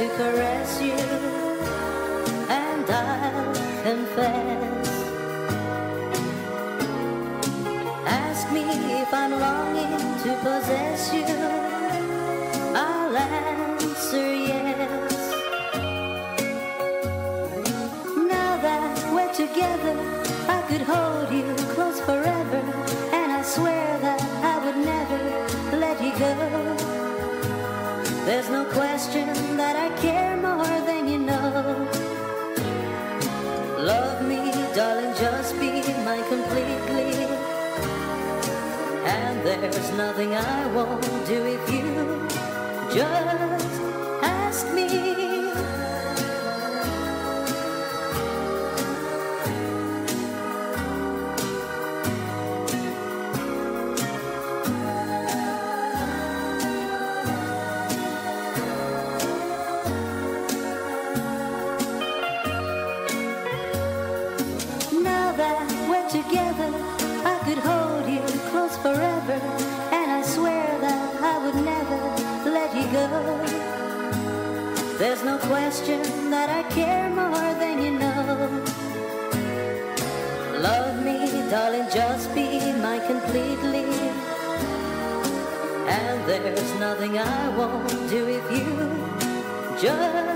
to caress you, and I'll confess. Ask me if I'm longing to possess you, I'll answer yes. Now that we're together, I could hold you close forever, and I swear that I would never let you go. There's no question that I care more than you know. Love me, darling, just be mine completely. And there's nothing I won't do if you just together, I could hold you close forever, and I swear that I would never let you go. There's no question that I care more than you know. Love me, darling, just be mine completely. And there's nothing I won't do if you just.